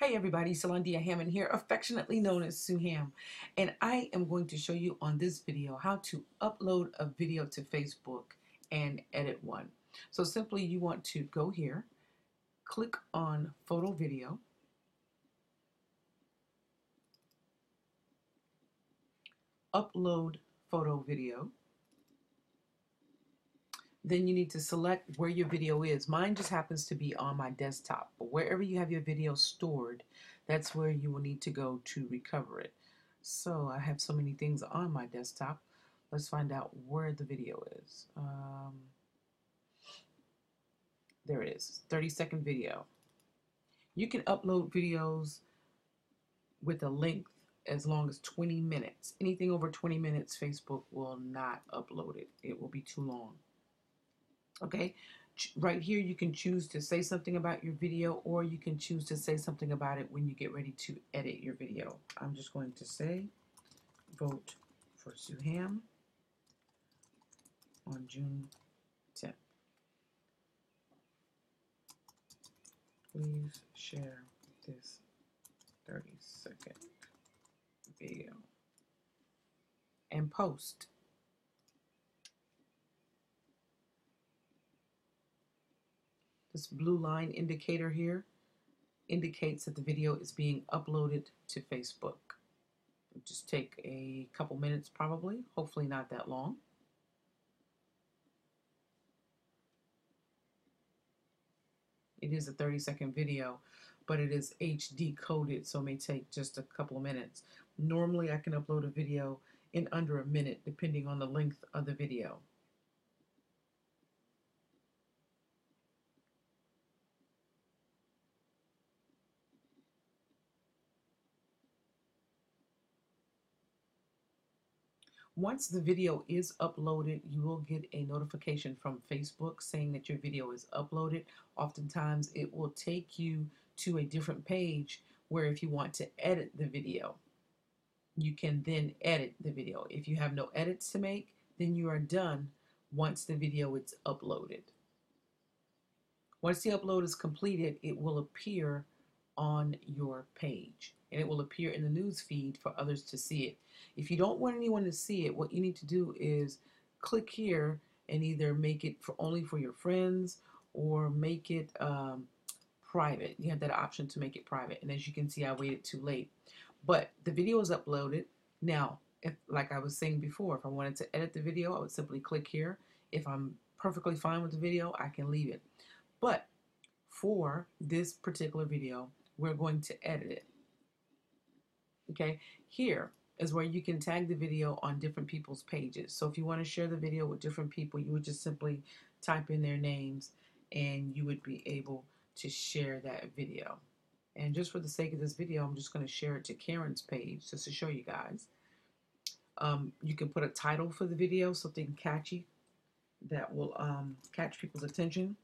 Hey everybody, Sulondia Hammond here, affectionately known as Sue Ham, and I am going to show you on this video how to upload a video to Facebook and edit one. So simply you want to go here, click on photo video, upload photo video, then you need to select where your video is. Mine just happens to be on my desktop, but wherever you have your video stored, that's where you will need to go to recover it. So I have so many things on my desktop. Let's find out where the video is. Um, there it is, 30 second video. You can upload videos with a length as long as 20 minutes. Anything over 20 minutes, Facebook will not upload it. It will be too long. Okay, right here you can choose to say something about your video or you can choose to say something about it when you get ready to edit your video. I'm just going to say vote for Sue Ham on June 10th. Please share this 30 second video and post. This blue line indicator here indicates that the video is being uploaded to Facebook. It'll just take a couple minutes probably, hopefully not that long. It is a 30 second video, but it is HD coded, so it may take just a couple of minutes. Normally I can upload a video in under a minute, depending on the length of the video. Once the video is uploaded, you will get a notification from Facebook saying that your video is uploaded. Oftentimes it will take you to a different page where if you want to edit the video, you can then edit the video. If you have no edits to make, then you are done once the video is uploaded. Once the upload is completed, it will appear on your page and it will appear in the news feed for others to see it. If you don't want anyone to see it, what you need to do is click here and either make it for only for your friends or make it um, private. You have that option to make it private. And as you can see, I waited too late. But the video is uploaded. Now, if like I was saying before, if I wanted to edit the video, I would simply click here. If I'm perfectly fine with the video, I can leave it. But for this particular video, we're going to edit it. Okay, here is where you can tag the video on different people's pages. So if you want to share the video with different people, you would just simply type in their names and you would be able to share that video. And just for the sake of this video, I'm just going to share it to Karen's page just to show you guys. Um, you can put a title for the video, something catchy that will um, catch people's attention.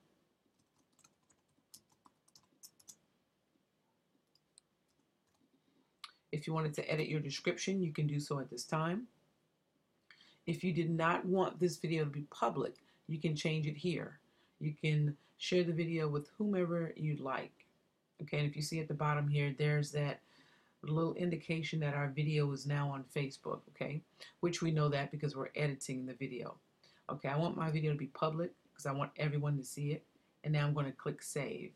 If you wanted to edit your description, you can do so at this time. If you did not want this video to be public, you can change it here. You can share the video with whomever you'd like. Okay, and if you see at the bottom here, there's that little indication that our video is now on Facebook, okay? Which we know that because we're editing the video. Okay, I want my video to be public because I want everyone to see it. And now I'm going to click Save.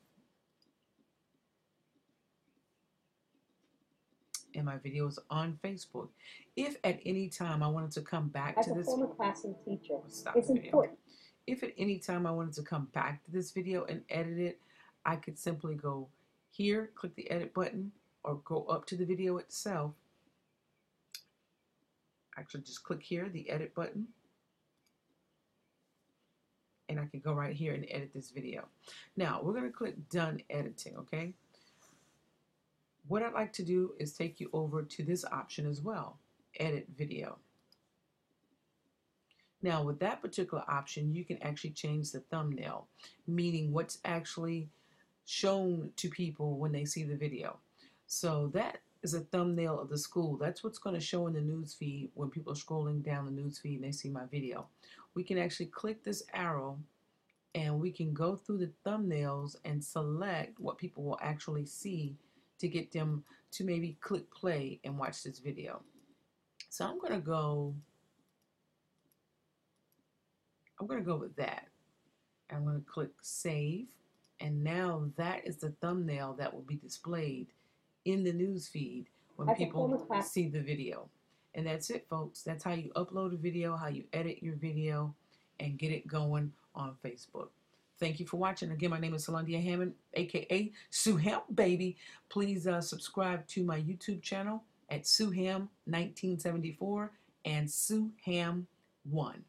And my videos on Facebook. If at any time I wanted to come back As to this, former classroom teacher, oh, it's important. If at any time I wanted to come back to this video and edit it, I could simply go here, click the edit button, or go up to the video itself. Actually, just click here, the edit button, and I can go right here and edit this video. Now, we're going to click done editing, okay? What I'd like to do is take you over to this option as well, edit video. Now with that particular option, you can actually change the thumbnail, meaning what's actually shown to people when they see the video. So that is a thumbnail of the school. That's what's going to show in the news feed when people are scrolling down the news feed and they see my video. We can actually click this arrow and we can go through the thumbnails and select what people will actually see to get them to maybe click play and watch this video. So I'm going to go, I'm going to go with that. I'm going to click save. And now that is the thumbnail that will be displayed in the news feed when people see the video. And that's it, folks. That's how you upload a video, how you edit your video, and get it going on Facebook. Thank you for watching. Again, my name is Sulondia Hammond, aka Sue Ham Baby. Please uh, subscribe to my YouTube channel at Sue Ham 1974 and Sue Ham 1.